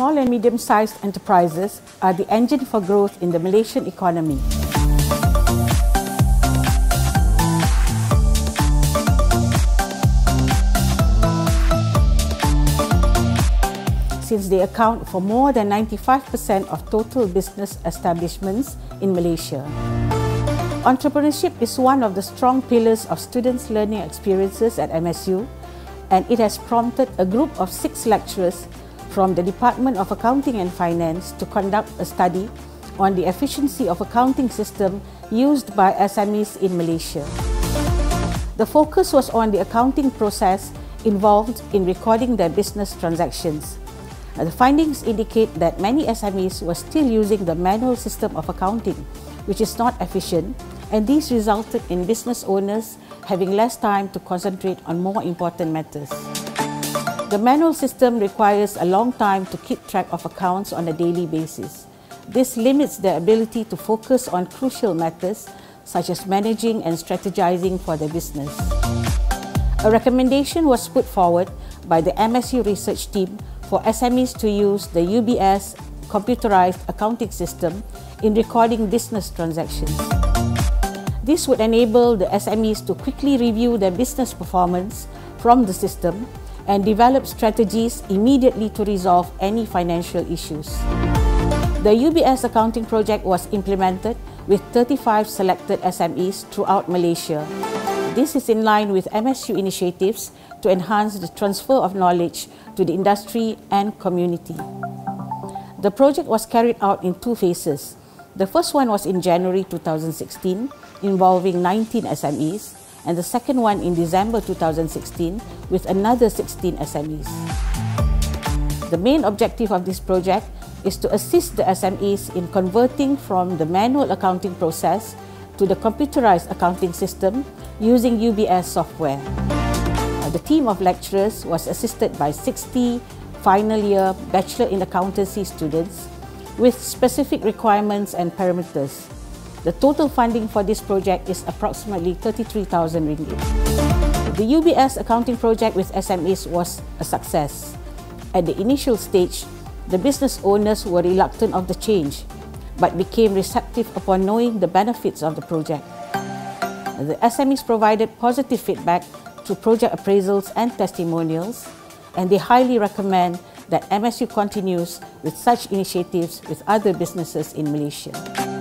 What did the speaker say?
Small and medium-sized enterprises are the engine for growth in the Malaysian economy. since they account for more than 95% of total business establishments in Malaysia. Entrepreneurship is one of the strong pillars of students' learning experiences at MSU, and it has prompted a group of six lecturers from the Department of Accounting and Finance to conduct a study on the efficiency of accounting system used by SMEs in Malaysia. The focus was on the accounting process involved in recording their business transactions. Uh, the findings indicate that many SMEs were still using the manual system of accounting, which is not efficient, and this resulted in business owners having less time to concentrate on more important matters. The manual system requires a long time to keep track of accounts on a daily basis. This limits their ability to focus on crucial matters such as managing and strategizing for their business. A recommendation was put forward by the MSU research team for SMEs to use the UBS computerized accounting system in recording business transactions. This would enable the SMEs to quickly review their business performance from the system and develop strategies immediately to resolve any financial issues. The UBS accounting project was implemented with 35 selected SMEs throughout Malaysia. This is in line with MSU initiatives to enhance the transfer of knowledge to the industry and community. The project was carried out in two phases. The first one was in January 2016, involving 19 SMEs, and the second one in December 2016 with another 16 SMEs. The main objective of this project is to assist the SMEs in converting from the manual accounting process to the computerized accounting system using UBS software. Uh, the team of lecturers was assisted by 60 final year Bachelor in Accountancy students with specific requirements and parameters. The total funding for this project is approximately 33,000 ringgit. The UBS accounting project with SMEs was a success. At the initial stage, the business owners were reluctant of the change, but became receptive upon knowing the benefits of the project. The SMEs provided positive feedback through project appraisals and testimonials, and they highly recommend that MSU continues with such initiatives with other businesses in Malaysia.